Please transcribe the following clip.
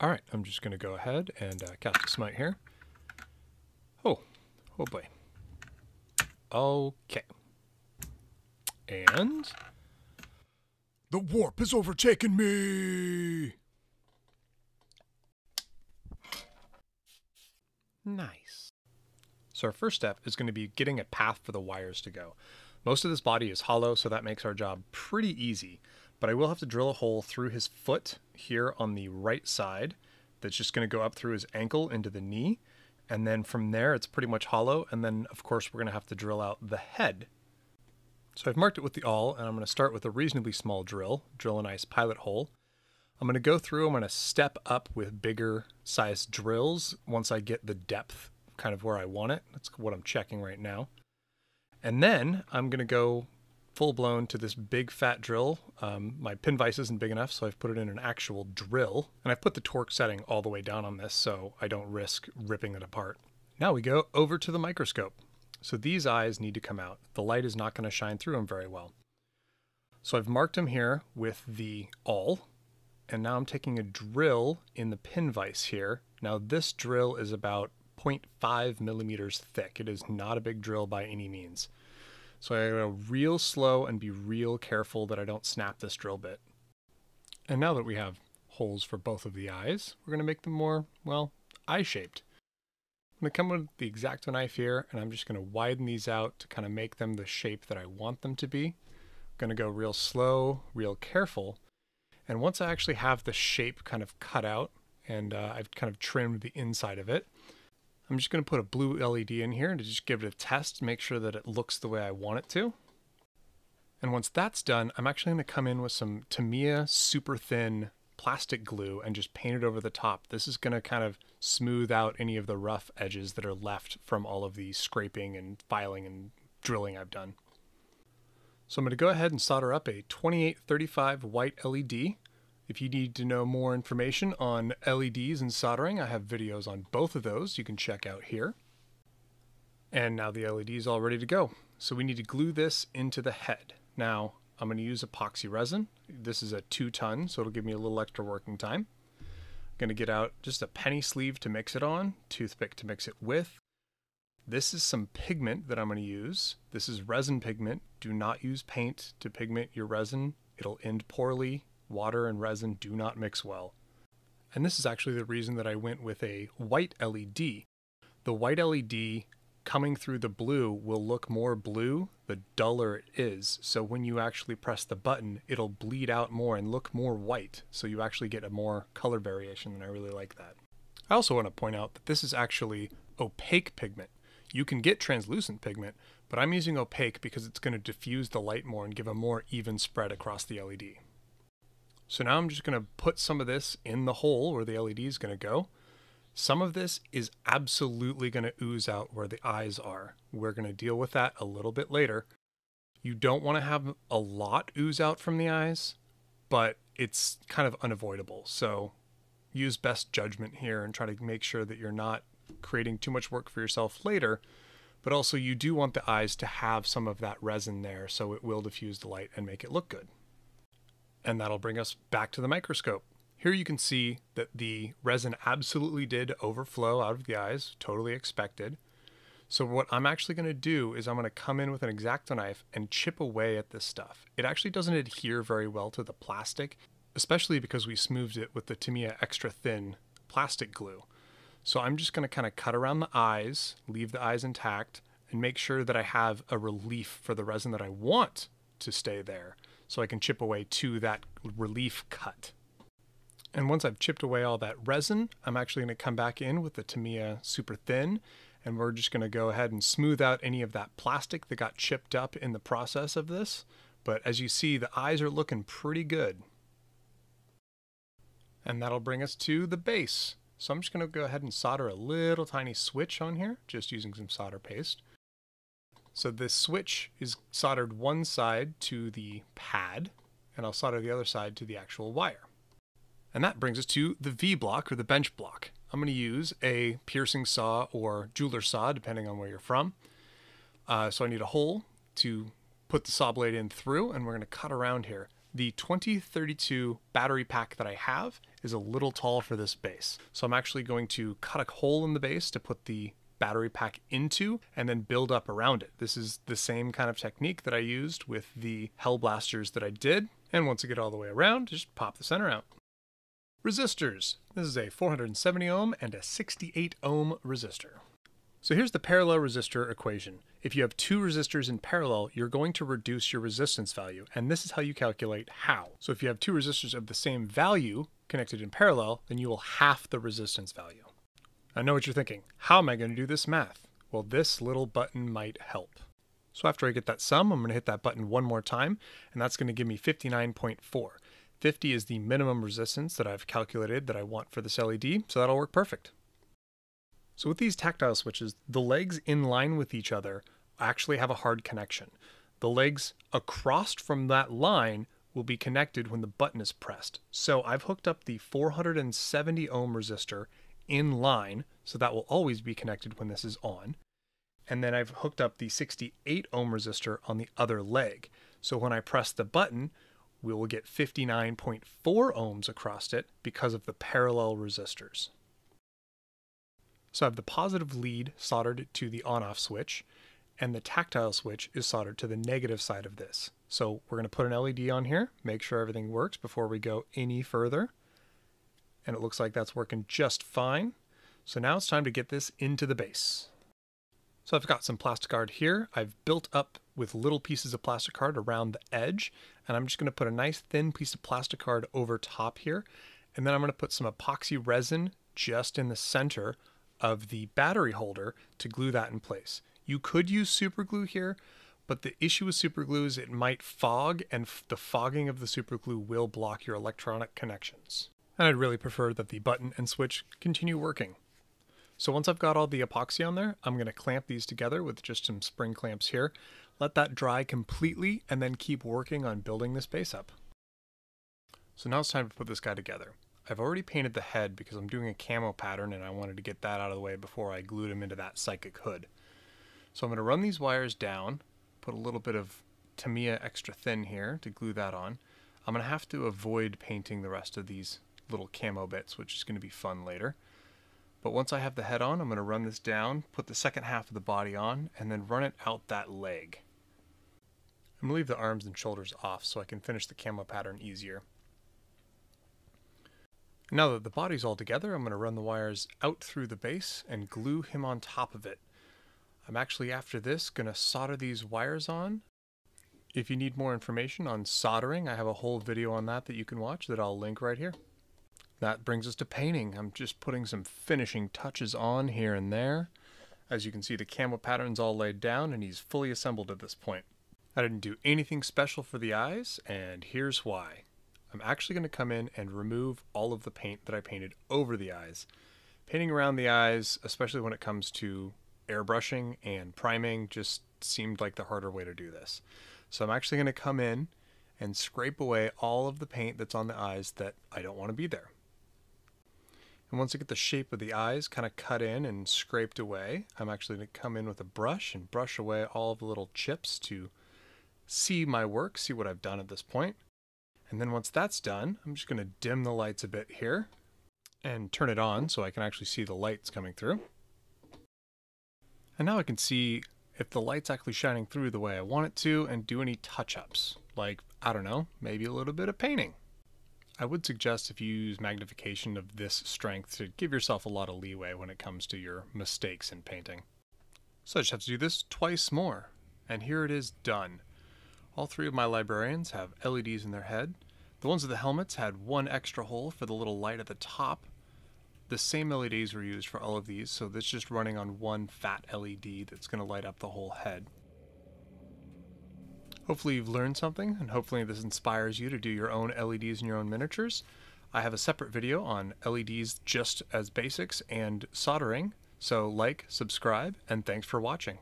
All right, I'm just going to go ahead and uh, cast a smite here. Oh, oh boy. Okay. And The warp has overtaken me! Nice. So our first step is going to be getting a path for the wires to go. Most of this body is hollow, so that makes our job pretty easy. But I will have to drill a hole through his foot here on the right side that's just going to go up through his ankle into the knee. And then from there, it's pretty much hollow. And then, of course, we're going to have to drill out the head. So I've marked it with the awl, and I'm going to start with a reasonably small drill, drill a nice pilot hole. I'm going to go through, I'm going to step up with bigger size drills once I get the depth kind of where I want it. That's what I'm checking right now. And then I'm going to go full blown to this big fat drill. Um, my pin vise isn't big enough, so I've put it in an actual drill. And I've put the torque setting all the way down on this so I don't risk ripping it apart. Now we go over to the microscope. So these eyes need to come out. The light is not going to shine through them very well. So I've marked them here with the awl, and now I'm taking a drill in the pin vise here. Now this drill is about 0.5 millimeters thick. It is not a big drill by any means. So I go real slow and be real careful that I don't snap this drill bit. And now that we have holes for both of the eyes, we're gonna make them more, well, eye-shaped. I'm gonna come with the X-Acto knife here and I'm just gonna widen these out to kind of make them the shape that I want them to be. I'm gonna go real slow, real careful. And once I actually have the shape kind of cut out and uh, I've kind of trimmed the inside of it, I'm just going to put a blue LED in here to just give it a test, make sure that it looks the way I want it to. And once that's done, I'm actually going to come in with some Tamiya super thin plastic glue and just paint it over the top. This is going to kind of smooth out any of the rough edges that are left from all of the scraping and filing and drilling I've done. So I'm going to go ahead and solder up a 2835 white LED. If you need to know more information on LEDs and soldering, I have videos on both of those you can check out here. And now the LED is all ready to go. So we need to glue this into the head. Now I'm going to use epoxy resin. This is a two ton, so it'll give me a little extra working time. I'm going to get out just a penny sleeve to mix it on, toothpick to mix it with. This is some pigment that I'm going to use. This is resin pigment. Do not use paint to pigment your resin. It'll end poorly. Water and resin do not mix well. And this is actually the reason that I went with a white LED. The white LED coming through the blue will look more blue the duller it is. So when you actually press the button, it'll bleed out more and look more white. So you actually get a more color variation, and I really like that. I also want to point out that this is actually opaque pigment. You can get translucent pigment, but I'm using opaque because it's going to diffuse the light more and give a more even spread across the LED. So now I'm just going to put some of this in the hole where the LED is going to go. Some of this is absolutely going to ooze out where the eyes are. We're going to deal with that a little bit later. You don't want to have a lot ooze out from the eyes, but it's kind of unavoidable. So use best judgment here and try to make sure that you're not creating too much work for yourself later. But also, you do want the eyes to have some of that resin there so it will diffuse the light and make it look good. And that'll bring us back to the microscope. Here you can see that the resin absolutely did overflow out of the eyes, totally expected. So what I'm actually going to do is I'm going to come in with an X-Acto knife and chip away at this stuff. It actually doesn't adhere very well to the plastic, especially because we smoothed it with the Tamiya extra thin plastic glue. So I'm just going to kind of cut around the eyes, leave the eyes intact, and make sure that I have a relief for the resin that I want to stay there so I can chip away to that relief cut. And once I've chipped away all that resin, I'm actually going to come back in with the Tamiya Super Thin, and we're just going to go ahead and smooth out any of that plastic that got chipped up in the process of this. But as you see, the eyes are looking pretty good. And that'll bring us to the base. So I'm just going to go ahead and solder a little tiny switch on here, just using some solder paste. So this switch is soldered one side to the pad, and I'll solder the other side to the actual wire. And that brings us to the V block or the bench block. I'm going to use a piercing saw or jeweler saw, depending on where you're from. Uh, so I need a hole to put the saw blade in through, and we're going to cut around here. the 2032 battery pack that I have is a little tall for this base. So I'm actually going to cut a hole in the base to put the battery pack into and then build up around it. This is the same kind of technique that I used with the Hellblasters that I did. And once I get all the way around, just pop the center out. Resistors. This is a 470 ohm and a 68 ohm resistor. So here's the parallel resistor equation. If you have two resistors in parallel, you're going to reduce your resistance value, and this is how you calculate how. So if you have two resistors of the same value connected in parallel, then you will half the resistance value. I know what you're thinking. How am I going to do this math? Well, this little button might help. So after I get that sum, I'm going to hit that button one more time, and that's going to give me 59.4. 50 is the minimum resistance that I've calculated that I want for this LED, so that'll work perfect. So with these tactile switches, the legs in line with each other actually have a hard connection. The legs across from that line will be connected when the button is pressed. So I've hooked up the 470 ohm resistor in line, so that will always be connected when this is on. And then I've hooked up the 68 ohm resistor on the other leg. So when I press the button, we will get 59.4 ohms across it because of the parallel resistors. So I have the positive lead soldered to the on-off switch, and the tactile switch is soldered to the negative side of this. So we're going to put an LED on here, make sure everything works before we go any further. And it looks like that's working just fine. So now it's time to get this into the base. So I've got some plastic card here. I've built up with little pieces of plastic card around the edge, and I'm just going to put a nice thin piece of plastic card over top here. And then I'm going to put some epoxy resin just in the center of the battery holder to glue that in place. You could use super glue here, but the issue with super glue is it might fog and the fogging of the super glue will block your electronic connections. And I'd really prefer that the button and switch continue working. So once I've got all the epoxy on there, I'm going to clamp these together with just some spring clamps here. Let that dry completely and then keep working on building this base up. So now it's time to put this guy together. I've already painted the head because I'm doing a camo pattern and I wanted to get that out of the way before I glued him into that psychic hood. So I'm going to run these wires down, put a little bit of Tamiya extra thin here to glue that on. I'm going to have to avoid painting the rest of these little camo bits, which is going to be fun later. But once I have the head on, I'm going to run this down, put the second half of the body on, and then run it out that leg. I'm going to leave the arms and shoulders off so I can finish the camo pattern easier. Now that the body's all together, I'm going to run the wires out through the base and glue him on top of it. I'm actually, after this, going to solder these wires on. If you need more information on soldering, I have a whole video on that that you can watch that I'll link right here. That brings us to painting. I'm just putting some finishing touches on here and there. As you can see, the camo pattern's all laid down and he's fully assembled at this point. I didn't do anything special for the eyes, and here's why. I'm actually going to come in and remove all of the paint that I painted over the eyes. Painting around the eyes, especially when it comes to airbrushing and priming, just seemed like the harder way to do this. So I'm actually going to come in and scrape away all of the paint that's on the eyes that I don't want to be there. And once I get the shape of the eyes kind of cut in and scraped away, I'm actually going to come in with a brush and brush away all of the little chips to see my work, see what I've done at this point. And then once that's done, I'm just going to dim the lights a bit here and turn it on so I can actually see the lights coming through. And now I can see if the light's actually shining through the way I want it to and do any touch-ups, like, I don't know, maybe a little bit of painting. I would suggest if you use magnification of this strength to give yourself a lot of leeway when it comes to your mistakes in painting. So I just have to do this twice more, and here it is done. All three of my librarians have LEDs in their head. The ones with the helmets had one extra hole for the little light at the top. The same LEDs were used for all of these, so this is just running on one fat LED that's going to light up the whole head. Hopefully you've learned something, and hopefully this inspires you to do your own LEDs and your own miniatures. I have a separate video on LEDs just as basics and soldering, so like, subscribe, and thanks for watching.